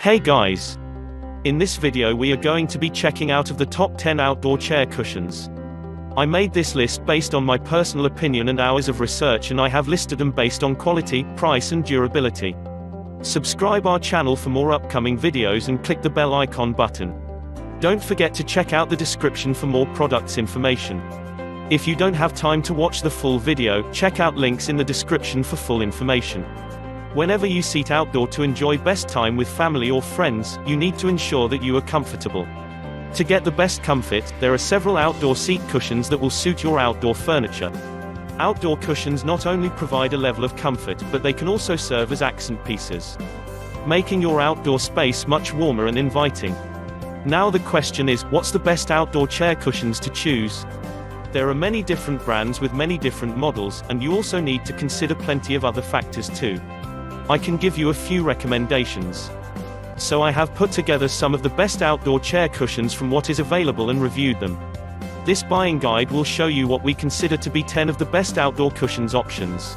Hey guys! In this video we are going to be checking out of the top 10 outdoor chair cushions. I made this list based on my personal opinion and hours of research and I have listed them based on quality, price and durability. Subscribe our channel for more upcoming videos and click the bell icon button. Don't forget to check out the description for more products information. If you don't have time to watch the full video, check out links in the description for full information. Whenever you seat outdoor to enjoy best time with family or friends, you need to ensure that you are comfortable. To get the best comfort, there are several outdoor seat cushions that will suit your outdoor furniture. Outdoor cushions not only provide a level of comfort, but they can also serve as accent pieces, making your outdoor space much warmer and inviting. Now the question is, what's the best outdoor chair cushions to choose? There are many different brands with many different models, and you also need to consider plenty of other factors too. I can give you a few recommendations. So I have put together some of the best outdoor chair cushions from what is available and reviewed them. This buying guide will show you what we consider to be 10 of the best outdoor cushions options.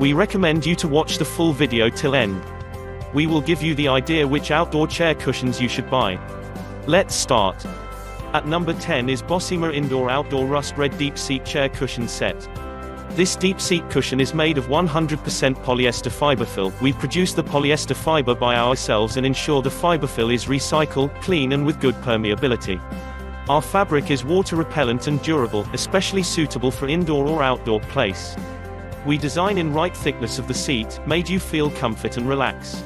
We recommend you to watch the full video till end. We will give you the idea which outdoor chair cushions you should buy. Let's start. At number 10 is Bossima Indoor Outdoor Rust Red Deep Seat Chair Cushion Set. This deep seat cushion is made of 100% polyester fiberfill. We produce the polyester fiber by ourselves and ensure the fiberfill is recycled, clean and with good permeability. Our fabric is water repellent and durable, especially suitable for indoor or outdoor place. We design in right thickness of the seat, made you feel comfort and relax.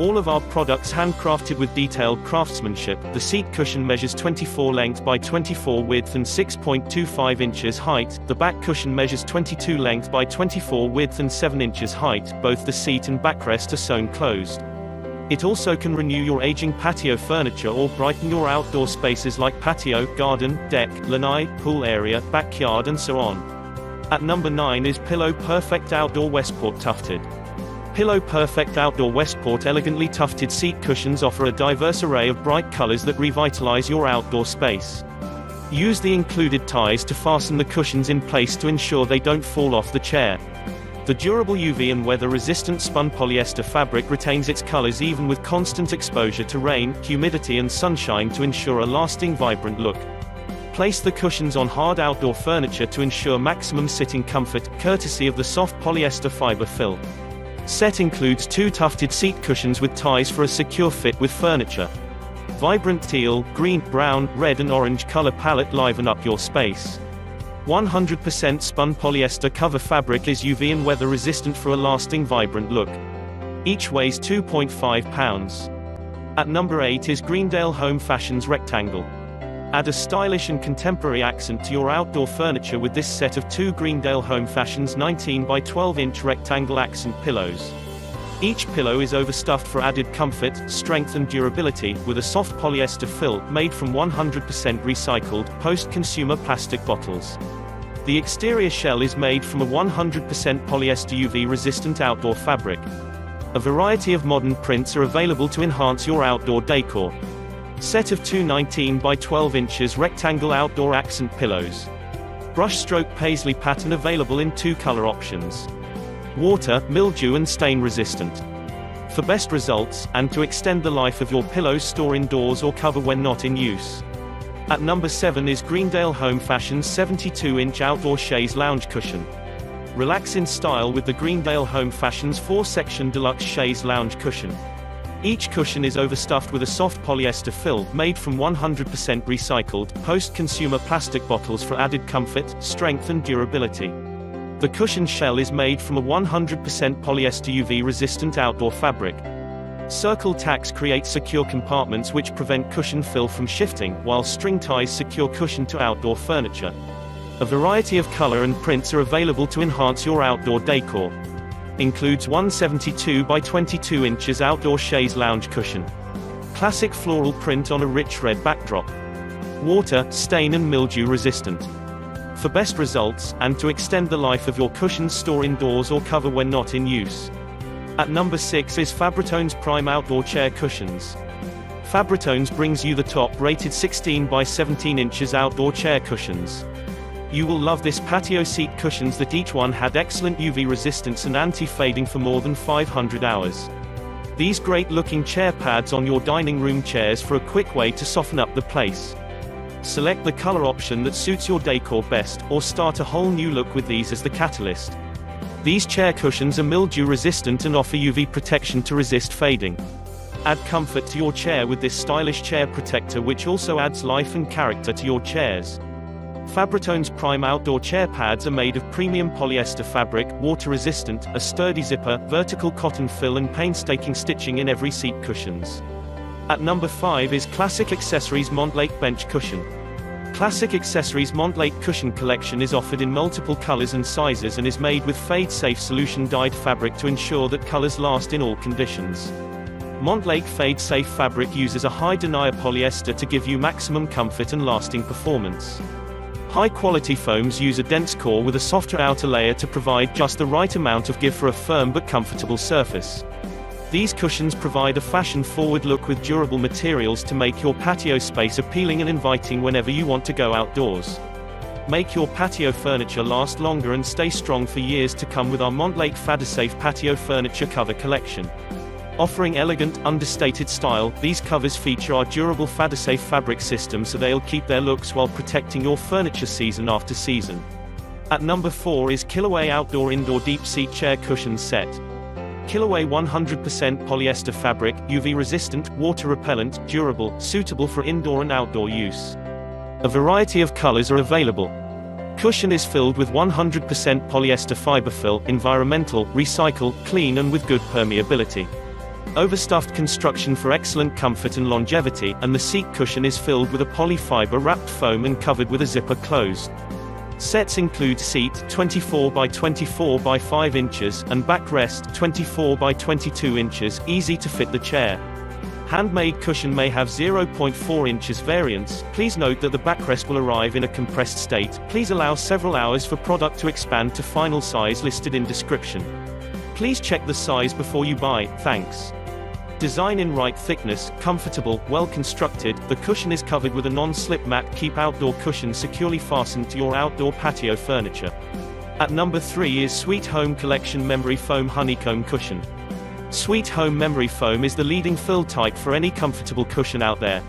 All of our products handcrafted with detailed craftsmanship. The seat cushion measures 24 length by 24 width and 6.25 inches height. The back cushion measures 22 length by 24 width and 7 inches height. Both the seat and backrest are sewn closed. It also can renew your aging patio furniture or brighten your outdoor spaces like patio, garden, deck, lanai, pool area, backyard and so on. At number 9 is Pillow Perfect Outdoor Westport Tufted. Pillow Perfect Outdoor Westport elegantly tufted seat cushions offer a diverse array of bright colors that revitalize your outdoor space. Use the included ties to fasten the cushions in place to ensure they don't fall off the chair. The durable UV and weather-resistant spun polyester fabric retains its colors even with constant exposure to rain, humidity and sunshine to ensure a lasting vibrant look. Place the cushions on hard outdoor furniture to ensure maximum sitting comfort, courtesy of the soft polyester fiber fill. Set includes two tufted seat cushions with ties for a secure fit with furniture. Vibrant teal, green, brown, red and orange color palette liven up your space. 100% spun polyester cover fabric is UV and weather resistant for a lasting vibrant look. Each weighs 2.5 pounds. At number 8 is Greendale Home Fashions Rectangle. Add a stylish and contemporary accent to your outdoor furniture with this set of two Greendale Home Fashions 19 by 12 inch rectangle accent pillows. Each pillow is overstuffed for added comfort, strength and durability, with a soft polyester fill, made from 100% recycled, post-consumer plastic bottles. The exterior shell is made from a 100% polyester UV-resistant outdoor fabric. A variety of modern prints are available to enhance your outdoor decor. Set of two 19 by 12 inches rectangle outdoor accent pillows. Brushstroke paisley pattern available in two color options. Water, mildew and stain resistant. For best results, and to extend the life of your pillows store indoors or cover when not in use. At number 7 is Greendale Home Fashion's 72-inch outdoor chaise lounge cushion. Relax in style with the Greendale Home Fashion's 4-section deluxe chaise lounge cushion. Each cushion is overstuffed with a soft polyester fill, made from 100% recycled, post-consumer plastic bottles for added comfort, strength and durability. The cushion shell is made from a 100% polyester UV-resistant outdoor fabric. Circle tacks create secure compartments which prevent cushion fill from shifting, while string ties secure cushion to outdoor furniture. A variety of color and prints are available to enhance your outdoor decor includes 172 by 22 inches outdoor chaise lounge cushion. Classic floral print on a rich red backdrop. Water, stain and mildew resistant. For best results, and to extend the life of your cushions store indoors or cover when not in use. At number 6 is Fabritone's Prime Outdoor Chair Cushions. Fabritones brings you the top rated 16 by 17 inches outdoor chair cushions. You will love this patio seat cushions that each one had excellent UV resistance and anti-fading for more than 500 hours. These great looking chair pads on your dining room chairs for a quick way to soften up the place. Select the color option that suits your decor best, or start a whole new look with these as the catalyst. These chair cushions are mildew resistant and offer UV protection to resist fading. Add comfort to your chair with this stylish chair protector which also adds life and character to your chairs. Fabritone's Prime outdoor chair pads are made of premium polyester fabric, water resistant, a sturdy zipper, vertical cotton fill and painstaking stitching in every seat cushions. At number 5 is Classic Accessories Montlake Bench Cushion. Classic Accessories Montlake Cushion Collection is offered in multiple colors and sizes and is made with fade-safe solution dyed fabric to ensure that colors last in all conditions. Montlake Fade Safe fabric uses a high denier polyester to give you maximum comfort and lasting performance. High-quality foams use a dense core with a softer outer layer to provide just the right amount of give for a firm but comfortable surface. These cushions provide a fashion-forward look with durable materials to make your patio space appealing and inviting whenever you want to go outdoors. Make your patio furniture last longer and stay strong for years to come with our Montlake FadeSafe patio furniture cover collection. Offering elegant, understated style, these covers feature our durable FadeSafe fabric system so they'll keep their looks while protecting your furniture season after season. At number 4 is Qilloway Outdoor Indoor Deep Seat Chair Cushion Set. Qilloway 100% polyester fabric, UV resistant, water repellent, durable, suitable for indoor and outdoor use. A variety of colors are available. Cushion is filled with 100% polyester fiber fill, environmental, recycle, clean and with good permeability. Overstuffed construction for excellent comfort and longevity, and the seat cushion is filled with a polyfiber wrapped foam and covered with a zipper closed. Sets include seat 24 by 24 by 5 inches and backrest 24 by 22 inches, easy to fit the chair. Handmade cushion may have 0.4 inches variants. Please note that the backrest will arrive in a compressed state. Please allow several hours for product to expand to final size listed in description. Please check the size before you buy. Thanks. Design in right thickness, comfortable, well constructed, the cushion is covered with a non-slip mat keep outdoor cushion securely fastened to your outdoor patio furniture. At number 3 is Sweet Home Collection Memory Foam Honeycomb Cushion. Sweet Home Memory Foam is the leading fill type for any comfortable cushion out there.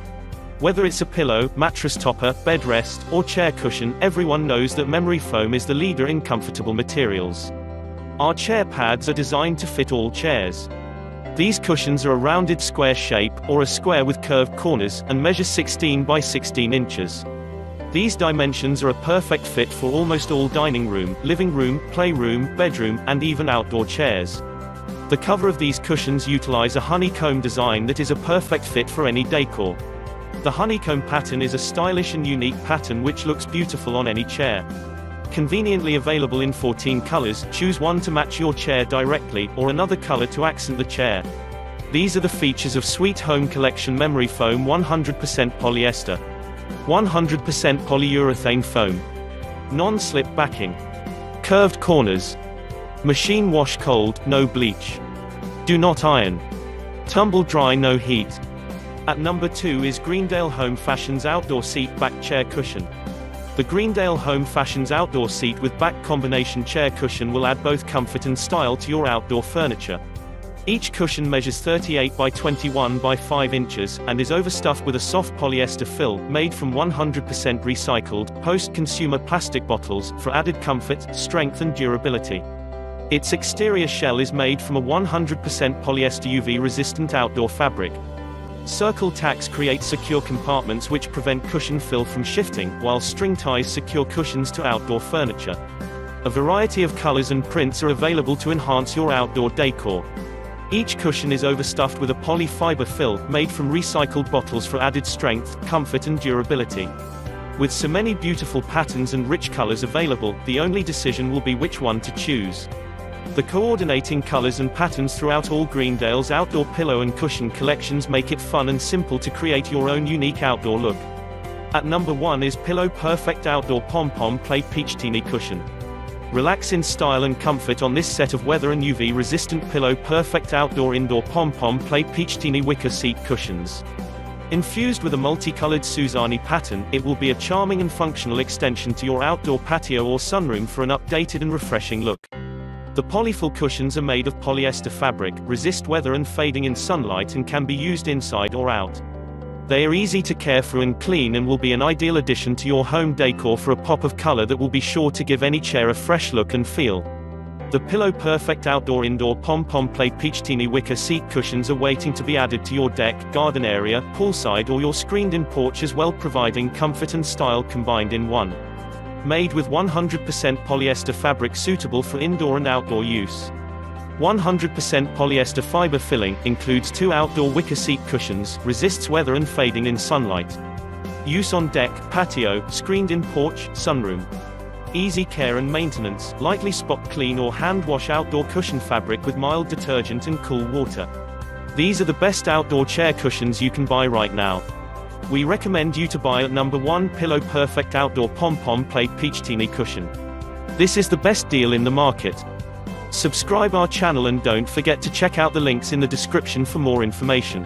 Whether it's a pillow, mattress topper, bed rest, or chair cushion, everyone knows that memory foam is the leader in comfortable materials. Our chair pads are designed to fit all chairs. These cushions are a rounded square shape, or a square with curved corners, and measure 16 by 16 inches. These dimensions are a perfect fit for almost all dining room, living room, playroom, bedroom, and even outdoor chairs. The cover of these cushions utilize a honeycomb design that is a perfect fit for any decor. The honeycomb pattern is a stylish and unique pattern which looks beautiful on any chair. Conveniently available in 14 colors, choose one to match your chair directly, or another color to accent the chair. These are the features of Sweet Home Collection Memory Foam 100% polyester. 100% polyurethane foam. Non-slip backing. Curved corners. Machine wash cold, no bleach. Do not iron. Tumble dry no heat. At number 2 is Greendale Home Fashion's outdoor seat back chair cushion. The Greendale Home Fashions outdoor seat with back combination chair cushion will add both comfort and style to your outdoor furniture. Each cushion measures 38 by 21 by 5 inches, and is overstuffed with a soft polyester fill, made from 100% recycled, post-consumer plastic bottles, for added comfort, strength and durability. Its exterior shell is made from a 100% polyester UV-resistant outdoor fabric, Circle tacks create secure compartments which prevent cushion fill from shifting, while string ties secure cushions to outdoor furniture. A variety of colors and prints are available to enhance your outdoor decor. Each cushion is overstuffed with a polyfiber fill, made from recycled bottles for added strength, comfort and durability. With so many beautiful patterns and rich colors available, the only decision will be which one to choose. The coordinating colors and patterns throughout all Greendale's outdoor pillow and cushion collections make it fun and simple to create your own unique outdoor look. At number 1 is Pillow Perfect Outdoor Pom Pom Play Peachtini Cushion. Relax in style and comfort on this set of weather and UV resistant Pillow Perfect Outdoor Indoor Pom Pom Play Peachtini Wicker Seat Cushions. Infused with a multicolored Suzani pattern, it will be a charming and functional extension to your outdoor patio or sunroom for an updated and refreshing look. The Polyfill cushions are made of polyester fabric, resist weather and fading in sunlight and can be used inside or out. They are easy to care for and clean and will be an ideal addition to your home decor for a pop of color that will be sure to give any chair a fresh look and feel. The Pillow Perfect Outdoor Indoor Pom Pom Play Peachtree wicker seat cushions are waiting to be added to your deck, garden area, poolside or your screened-in porch as well providing comfort and style combined in one. Made with 100% polyester fabric suitable for indoor and outdoor use. 100% polyester fiber filling, includes two outdoor wicker seat cushions, resists weather and fading in sunlight. Use on deck, patio, screened-in porch, sunroom. Easy care and maintenance, lightly spot clean or hand wash outdoor cushion fabric with mild detergent and cool water. These are the best outdoor chair cushions you can buy right now. We recommend you to buy at number 1 Pillow Perfect Outdoor Pom Pom Play Peachtree Cushion. This is the best deal in the market. Subscribe our channel and don't forget to check out the links in the description for more information.